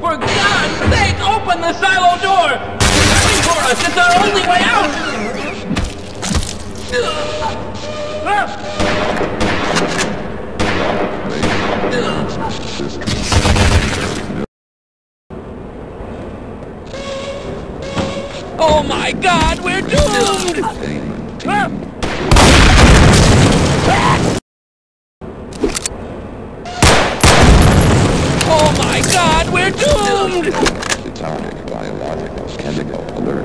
For God's sake, open the silo door! It's coming for us! It's our only way out! Oh my God, we're doomed! Oh my God, we're doomed! Atomic, biological, chemical alert.